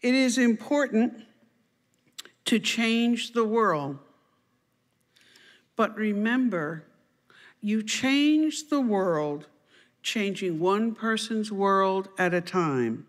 It is important to change the world. But remember, you change the world changing one person's world at a time.